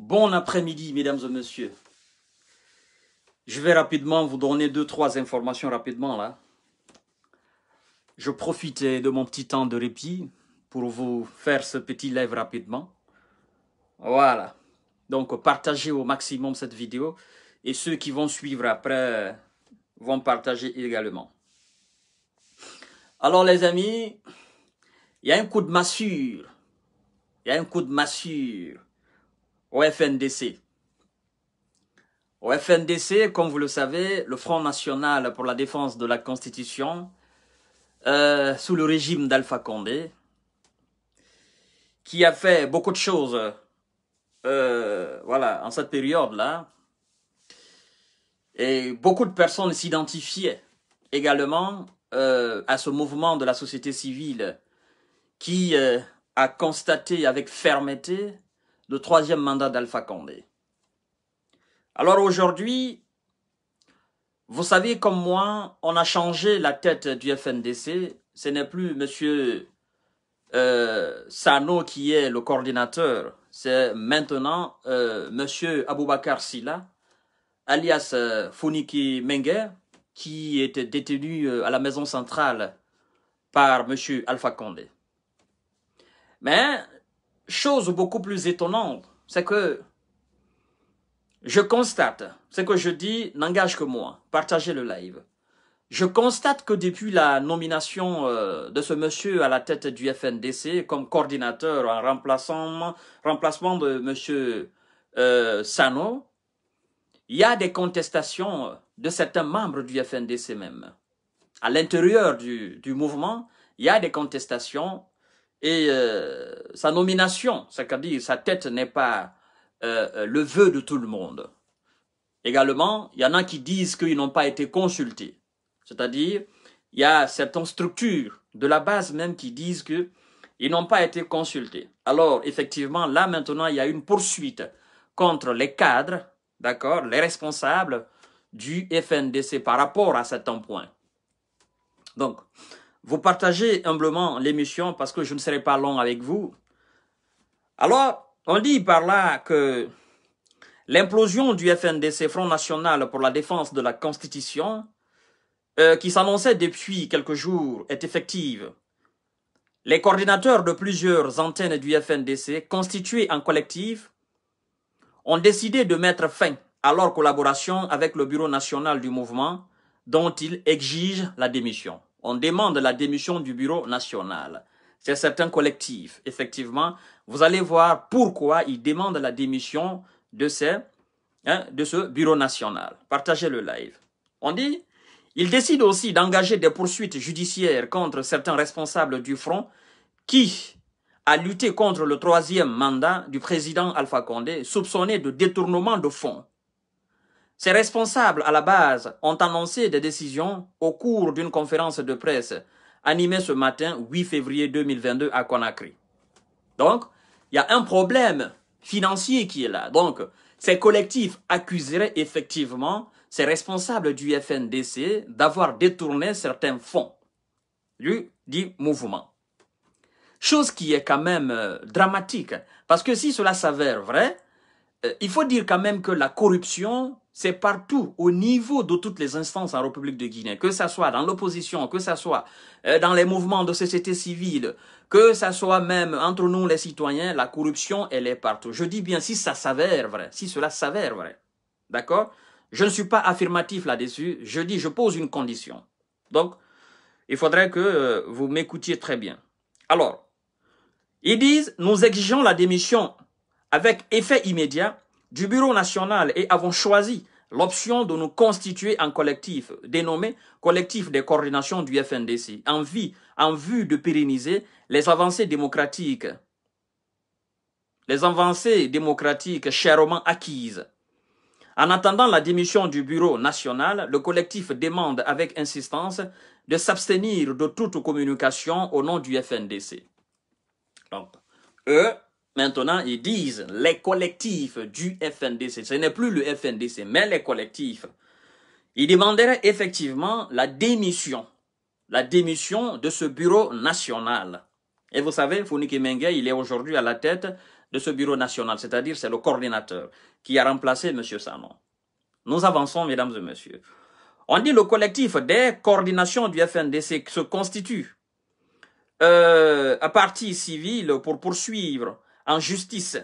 Bon après-midi, mesdames et messieurs. Je vais rapidement vous donner deux, trois informations rapidement là. Je profitais de mon petit temps de répit pour vous faire ce petit live rapidement. Voilà. Donc, partagez au maximum cette vidéo et ceux qui vont suivre après vont partager également. Alors, les amis, il y a un coup de massure. Il y a un coup de massure au FNDC. Au FNDC, comme vous le savez, le Front National pour la défense de la Constitution, euh, sous le régime d'Alpha Condé, qui a fait beaucoup de choses euh, voilà, en cette période-là. Et beaucoup de personnes s'identifiaient également euh, à ce mouvement de la société civile qui a constaté avec fermeté le troisième mandat d'Alpha Condé. Alors aujourd'hui, vous savez comme moi, on a changé la tête du FNDC. Ce n'est plus Monsieur euh, Sano qui est le coordinateur, c'est maintenant euh, Monsieur Aboubakar Silla, alias euh, Mengue, qui était détenu euh, à la maison centrale par Monsieur Alpha Condé. Mais chose beaucoup plus étonnante, c'est que je constate, ce que je dis n'engage que moi, partagez le live. Je constate que depuis la nomination euh, de ce monsieur à la tête du FNDC comme coordinateur en remplacement, de monsieur euh, Sano, il y a des contestations de certains membres du FNDC même. À l'intérieur du mouvement, il y a des contestations et euh, sa nomination, c'est-à-dire sa tête n'est pas euh, le vœu de tout le monde. Également, il y en a qui disent qu'ils n'ont pas été consultés. C'est-à-dire, il y a certaines structures de la base même qui disent qu'ils n'ont pas été consultés. Alors, effectivement, là maintenant, il y a une poursuite contre les cadres, d'accord, les responsables du FNDC par rapport à certains points. Donc, vous partagez humblement l'émission parce que je ne serai pas long avec vous. Alors, on dit par là que l'implosion du FNDC, Front National pour la défense de la Constitution, euh, qui s'annonçait depuis quelques jours, est effective. Les coordinateurs de plusieurs antennes du FNDC, constitués en collectif, ont décidé de mettre fin à leur collaboration avec le Bureau national du mouvement, dont ils exigent la démission on demande la démission du bureau national. C'est certain collectif, effectivement. Vous allez voir pourquoi ils demandent la démission de, ces, hein, de ce bureau national. Partagez le live. On dit, ils décident aussi d'engager des poursuites judiciaires contre certains responsables du front qui a lutté contre le troisième mandat du président Alpha Condé, soupçonné de détournement de fonds ces responsables, à la base, ont annoncé des décisions au cours d'une conférence de presse animée ce matin, 8 février 2022, à Conakry. Donc, il y a un problème financier qui est là. Donc, ces collectifs accuseraient effectivement ces responsables du FNDC d'avoir détourné certains fonds du dit mouvement. Chose qui est quand même euh, dramatique, parce que si cela s'avère vrai, euh, il faut dire quand même que la corruption c'est partout, au niveau de toutes les instances en République de Guinée, que ce soit dans l'opposition, que ce soit euh, dans les mouvements de société civile, que ce soit même entre nous les citoyens, la corruption, elle est partout. Je dis bien si ça s'avère vrai, si cela s'avère vrai. D'accord? Je ne suis pas affirmatif là-dessus, je dis, je pose une condition. Donc, il faudrait que euh, vous m'écoutiez très bien. Alors, ils disent, nous exigeons la démission avec effet immédiat du Bureau national et avons choisi l'option de nous constituer en collectif, dénommé collectif des coordinations du FNDC, en, vue de pérenniser les avancées démocratiques, les avancées démocratiques chèrement acquises. En attendant la démission du Bureau national, le collectif demande avec insistance de s'abstenir de toute communication au nom du FNDC. Donc, eux, Maintenant, ils disent les collectifs du FNDC. Ce n'est plus le FNDC, mais les collectifs. Ils demanderaient effectivement la démission. La démission de ce bureau national. Et vous savez, Founiki Mengue, il est aujourd'hui à la tête de ce bureau national, c'est-à-dire c'est le coordinateur qui a remplacé M. Sanon. Nous avançons, mesdames et messieurs. On dit le collectif des coordinations du FNDC se constitue euh, à partie civile pour poursuivre en justice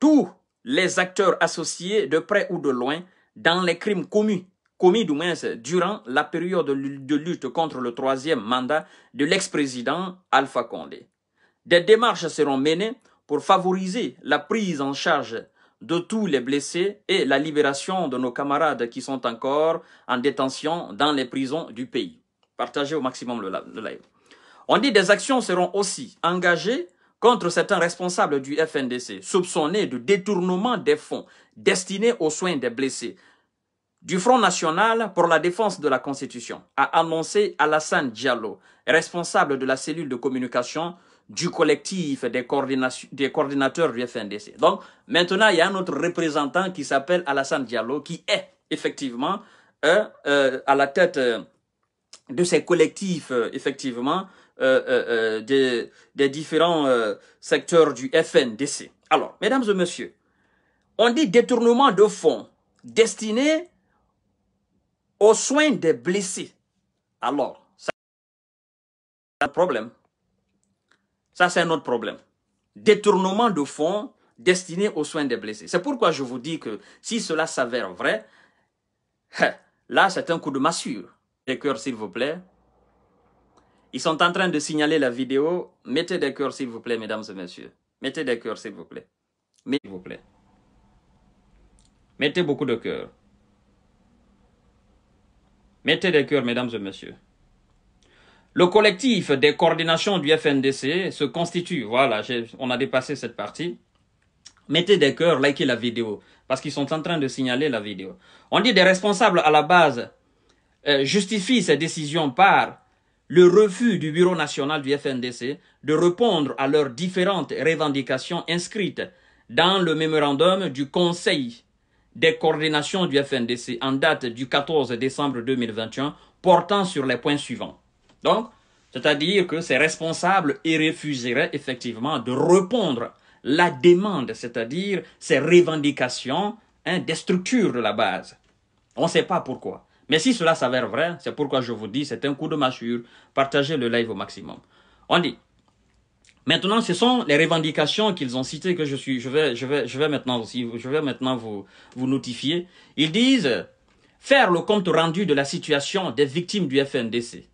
tous les acteurs associés de près ou de loin dans les crimes commis, commis du moins durant la période de lutte contre le troisième mandat de l'ex-président Alpha Condé. Des démarches seront menées pour favoriser la prise en charge de tous les blessés et la libération de nos camarades qui sont encore en détention dans les prisons du pays. Partagez au maximum le live. On dit des actions seront aussi engagées contre certains responsables du FNDC soupçonnés de détournement des fonds destinés aux soins des blessés. Du Front National pour la défense de la Constitution a annoncé Alassane Diallo, responsable de la cellule de communication du collectif des, coordinateurs du FNDC. Donc, maintenant, il y a un autre représentant qui s'appelle Alassane Diallo, qui est effectivement euh, euh, à la tête euh, de ces collectifs, effectivement, des, des, différents secteurs du FNDC. Alors, mesdames et messieurs, on dit détournement de fonds destinés aux soins des blessés. Alors, ça, c'est un problème. Ça, c'est un autre problème. Détournement de fonds destinés aux soins des blessés. C'est pourquoi je vous dis que si cela s'avère vrai, là, c'est un coup de massure. Des cœurs, s'il vous plaît. Ils sont en train de signaler la vidéo. Mettez des cœurs, s'il vous plaît, mesdames et messieurs. Mettez des cœurs, s'il vous plaît. S'il vous plaît. Mettez beaucoup de cœurs. Mettez des cœurs, mesdames et messieurs. Le collectif des coordinations du FNDC se constitue. Voilà, on a dépassé cette partie. Mettez des cœurs, likez la vidéo, parce qu'ils sont en train de signaler la vidéo. On dit des responsables à la base euh, justifient ces décisions par le refus du Bureau national du FNDC de répondre à leurs différentes revendications inscrites dans le mémorandum du Conseil des coordinations du FNDC en date du 14 décembre 2021 portant sur les points suivants. Donc, c'est-à-dire que ces responsables y refuseraient effectivement de répondre la demande, c'est-à-dire ces revendications hein, des structures de la base. On ne sait pas pourquoi. Mais si cela s'avère vrai, c'est pourquoi je vous dis, c'est un coup de mâchure. Partagez le live au maximum. On dit, maintenant, ce sont les revendications qu'ils ont citées que je suis, je vais, je vais, je vais maintenant aussi, je vais maintenant vous, vous notifier. Ils disent, faire le compte rendu de la situation des victimes du FNDC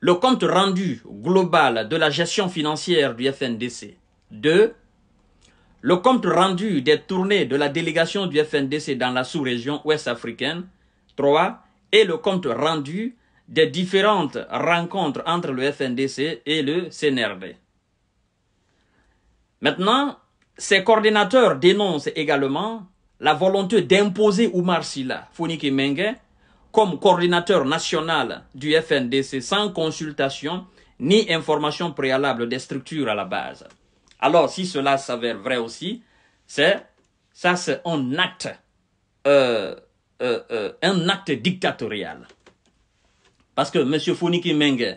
le compte rendu global de la gestion financière du FNDC. 2. Le compte rendu des tournées de la délégation du FNDC dans la sous-région ouest africaine. 3. Et le compte rendu des différentes rencontres entre le FNDC et le CNRD. Maintenant, ces coordinateurs dénoncent également la volonté d'imposer Oumar Silla, Founiki Mengue, comme coordinateur national du FNDC sans consultation ni information préalable des structures à la base. Alors, si cela s'avère vrai aussi, c'est ça, c'est un acte, euh, euh, euh, un acte dictatorial. Parce que M. Founiki Menge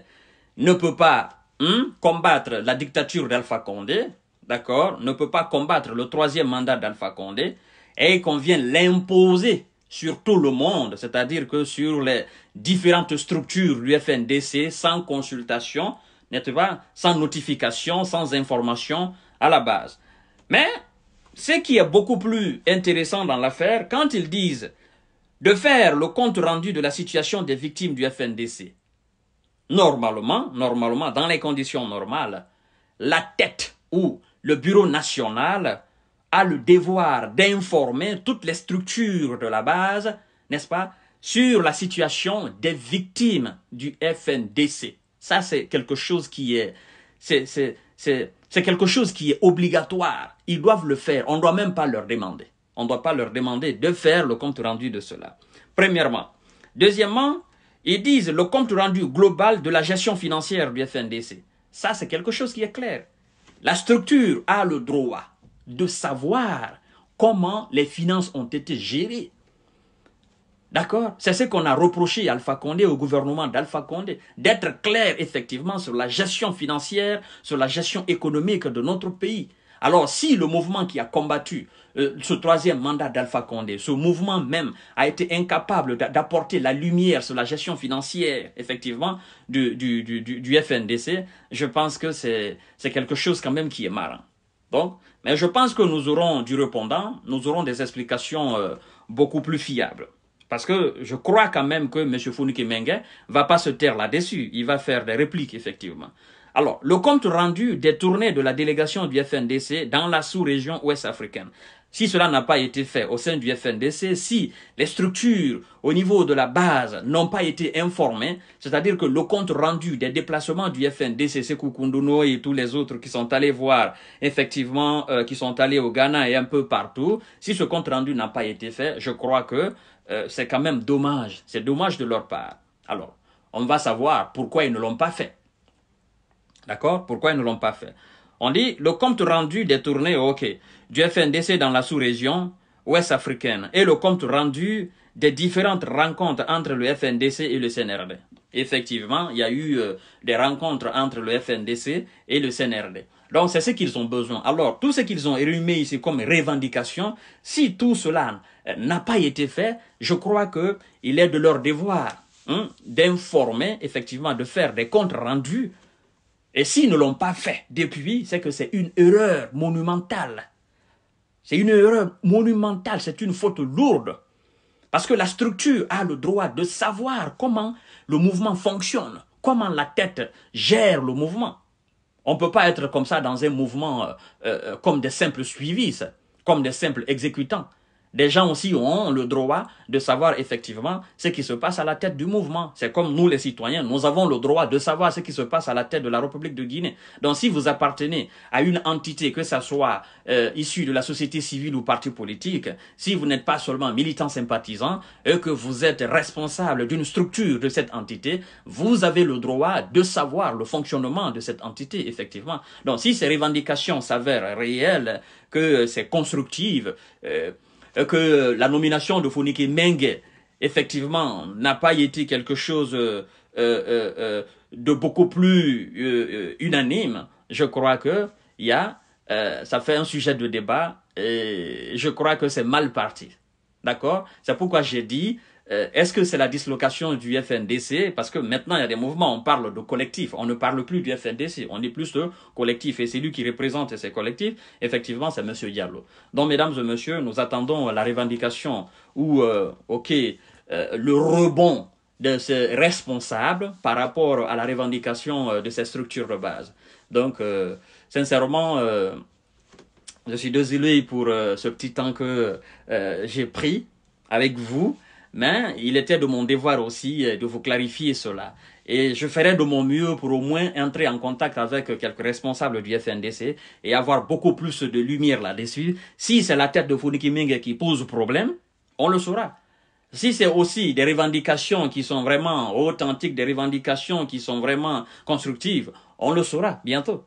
ne peut pas hein, combattre la dictature d'Alpha Condé, d'accord, ne peut pas combattre le troisième mandat d'Alpha Condé, et qu'on vienne l'imposer sur tout le monde, c'est-à-dire que sur les différentes structures du FNDC sans consultation, n'est-ce pas, sans notification, sans information à la base. Mais ce qui est beaucoup plus intéressant dans l'affaire, quand ils disent de faire le compte rendu de la situation des victimes du FNDC, normalement, normalement, dans les conditions normales, la tête ou le bureau national a le devoir d'informer toutes les structures de la base, n'est-ce pas, sur la situation des victimes du FNDC. Ça, c'est quelque chose qui est, quelque chose qui est obligatoire. Ils doivent le faire. On ne doit même pas leur demander. On ne doit pas leur demander de faire le compte rendu de cela. Premièrement. Deuxièmement, ils disent le compte rendu global de la gestion financière du FNDC. Ça, c'est quelque chose qui est clair. La structure a le droit de savoir comment les finances ont été gérées. D'accord? C'est ce qu'on a reproché à Alpha Condé, au gouvernement d'Alpha Condé, d'être clair effectivement sur la gestion financière, sur la gestion économique de notre pays. Alors si le mouvement qui a combattu euh, ce troisième mandat d'Alpha Condé, ce mouvement même a été incapable d'apporter la lumière sur la gestion financière, effectivement, du, FNDC, je pense que c'est quelque chose quand même qui est marrant. Donc, mais je pense que nous aurons du répondant, nous aurons des explications euh, beaucoup plus fiables. Parce que je crois quand même que M. Founike Mengue va pas se taire là-dessus. Il va faire des répliques, effectivement. Alors, le compte rendu des tournées de la délégation du FNDC dans la sous-région ouest africaine. Si cela n'a pas été fait au sein du FNDC, si les structures au niveau de la base n'ont pas été informées, c'est-à-dire que le compte rendu des déplacements du FNDC, Sekou et tous les autres qui sont allés voir, effectivement, euh, qui sont allés au Ghana et un peu partout, si ce compte rendu n'a pas été fait, je crois que euh, c'est quand même dommage. C'est dommage de leur part. Alors, on va savoir pourquoi ils ne l'ont pas fait. D'accord? Pourquoi ils ne l'ont pas fait? On dit le compte rendu des tournées, ok du FNDC dans la sous-région ouest africaine et le compte rendu des différentes rencontres entre le FNDC et le CNRD. Effectivement, il y a eu euh, des rencontres entre le FNDC et le CNRD. Donc, c'est ce qu'ils ont besoin. Alors, tout ce qu'ils ont érumé ici comme revendication, si tout cela euh, n'a pas été fait, je crois qu'il est de leur devoir hein, d'informer, effectivement, de faire des comptes rendus. Et s'ils ne l'ont pas fait depuis, c'est que c'est une erreur monumentale. C'est une erreur monumentale, c'est une faute lourde. Parce que la structure a le droit de savoir comment le mouvement fonctionne, comment la tête gère le mouvement. On ne peut pas être comme ça dans un mouvement euh, euh, comme des simples suivistes, comme des simples exécutants. Des gens aussi ont le droit de savoir effectivement ce qui se passe à la tête du mouvement. C'est comme nous les citoyens, nous avons le droit de savoir ce qui se passe à la tête de la République de Guinée. Donc si vous appartenez à une entité, que ce soit euh, issue de la société civile ou parti politique, si vous n'êtes pas seulement militant sympathisant et que vous êtes responsable d'une structure de cette entité, vous avez le droit de savoir le fonctionnement de cette entité, effectivement. Donc si ces revendications s'avèrent réelles, que c'est constructive, euh, que la nomination de Fonike Menge, effectivement, n'a pas été quelque chose euh, euh, euh, de beaucoup plus unanime, je crois que y a, ça fait un sujet de débat et je crois que c'est mal parti. D'accord? C'est pourquoi j'ai dit euh, est-ce que c'est la dislocation du FNDC Parce que maintenant, il y a des mouvements, on parle de collectif, on ne parle plus du FNDC, on dit plus de collectif. Et c'est lui qui représente ces collectifs, effectivement, c'est M. Diallo. Donc, mesdames et messieurs, nous attendons la revendication ou, euh, OK, euh, le rebond de ces responsables par rapport à la revendication de ces structures de base. Donc, sincèrement, je suis désolé pour ce petit temps que j'ai pris avec vous. Mais il était de mon devoir aussi euh, de vous clarifier cela. Et je ferai de mon mieux pour au moins entrer en contact avec quelques responsables du FNDC et avoir beaucoup plus de lumière là-dessus. Si c'est la tête de Ming qui pose problème, on le saura. Si c'est aussi des revendications qui sont vraiment authentiques, des revendications qui sont vraiment constructives, on le saura bientôt.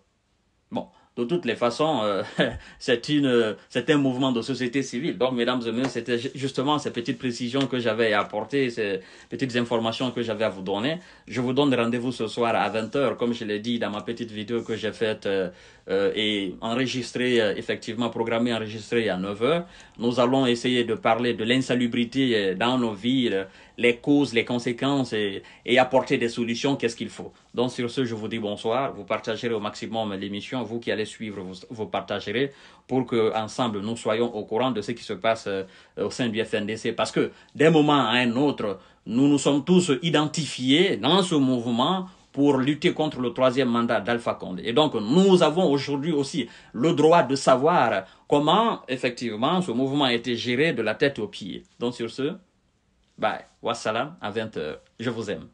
De toutes les façons, euh, c'est un mouvement de société civile. Donc, mesdames et messieurs, c'était justement ces petites précisions que j'avais à apporter, ces petites informations que j'avais à vous donner. Je vous donne rendez-vous ce soir à 20h, comme je l'ai dit dans ma petite vidéo que j'ai faite euh, euh, et enregistrée, effectivement programmée, enregistrée à 9h. Nous allons essayer de parler de l'insalubrité dans nos villes, les causes, les conséquences et, apporter des solutions, qu'est-ce qu'il faut. Donc sur ce, je vous dis bonsoir. Vous partagerez au maximum l'émission. Vous qui allez suivre, vous, vous, partagerez pour que ensemble nous soyons au courant de ce qui se passe euh, au sein du FNDC. Parce que d'un moment à un autre, nous nous sommes tous identifiés dans ce mouvement pour lutter contre le troisième mandat d'Alpha Condé. Et donc, nous avons aujourd'hui aussi le droit de savoir comment, effectivement, ce mouvement a été géré de la tête aux pieds. Donc, sur ce, Bye. Wassalam à 20h. Je vous aime.